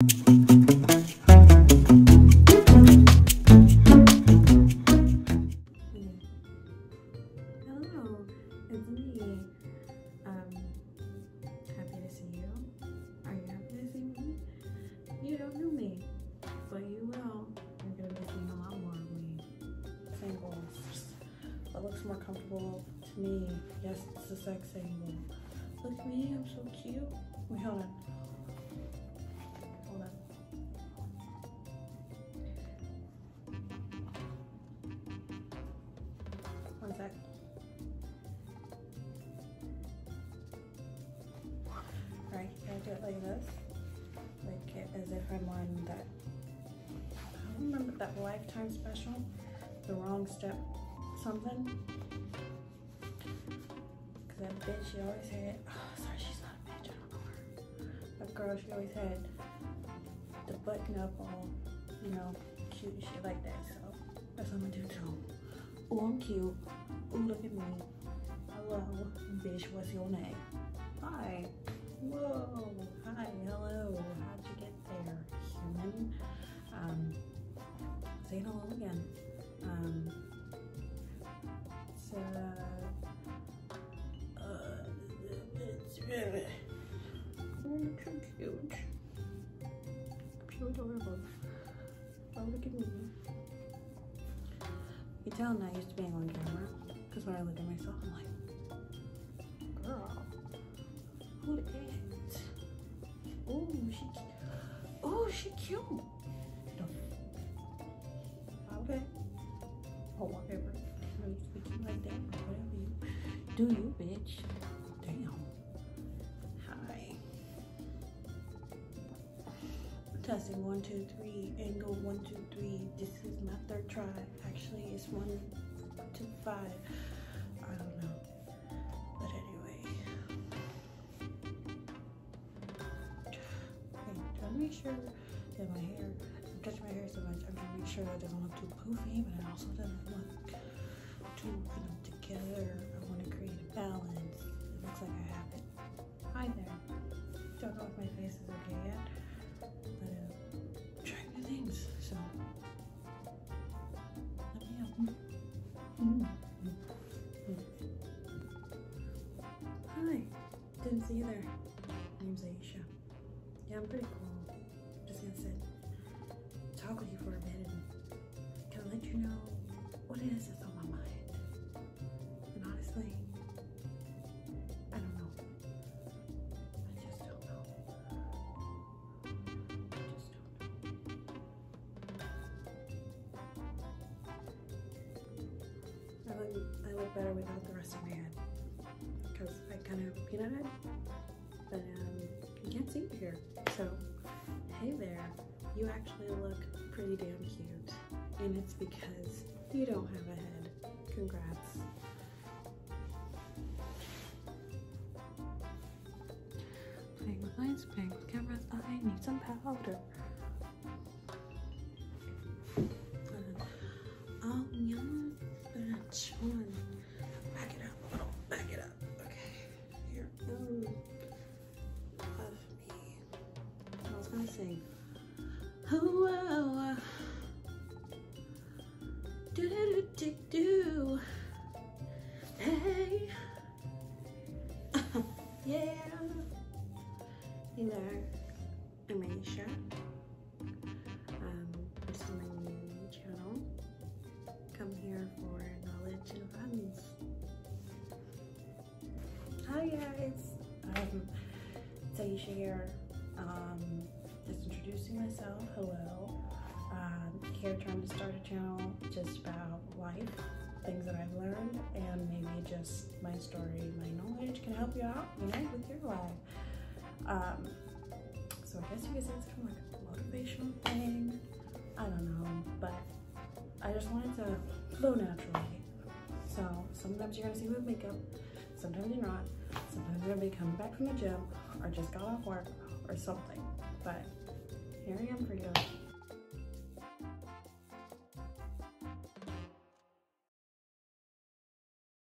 Hello, me. Um, happy to see you. Are you happy to see me? You don't know me, but you will. You're gonna be seeing a lot more of me. Singles. That looks more comfortable to me. Yes, it's a sex angle. Look at me, I'm so cute. Wait, hold on. One sec. Right, I do it like this. Like it as if I'm on that. I don't remember that Lifetime special. The wrong step something. Cause that bitch, she always had. Oh, sorry, she's not a bitch. I don't know her. That girl, she always had the button up all, you know, cute and shit like that. So that's what I'm gonna do too. Oh, I'm cute. Look at me. Hello, bitch. What's your name? Hi. Whoa. Hi. Hello. How'd you get there, human? Um, say hello again. Um, so, uh, it's really, oh, too cute. So adorable. Oh, look at me. You tell not used to being on camera because when I look at myself, I'm like, girl, who the it? Oh, she, oh, she cute. Okay. Oh, whatever. No, you speaking like that, whatever you do, you bitch. Damn. Hi. Testing one, two, three. Angle one, two, three. This is my third try. Actually, it's one, two, five. I don't know. But anyway. Okay, to make sure that my hair, I'm touching my hair so much, I'm trying to make sure that it doesn't look too poofy, but it also doesn't look too kind of together. I want to create a balance. It looks like I have it. You there. My name's Aisha. Yeah, I'm pretty cool. Just gonna sit, talk with you for a bit, and kind of let you know what it is that's on my mind. And honestly, I don't know. I just don't know. I just don't know. I look, I look better without the rest of my head because I kind of peanut head, but um, you can't see it here. So, hey there, you actually look pretty damn cute, and it's because you don't have a head. Congrats. Playing with lights, playing with cameras, I need some powder. I sing. Oh, oh, do do do do. Hey. yeah. You know, I'm Aisha. Um, this is my new channel. Come here for knowledge and fun. Hi guys. Um, it's Aisha here. Um, just introducing myself. Hello. Um, here trying to start a channel just about life, things that I've learned, and maybe just my story, my knowledge can help you out, you know, with your life. Um, so I guess you could say it's kind of like a motivational thing. I don't know, but I just wanted to flow naturally. So sometimes you're gonna see me with makeup, sometimes you're not. Sometimes you're gonna be coming back from the gym or just got off work or something. But here I am for you.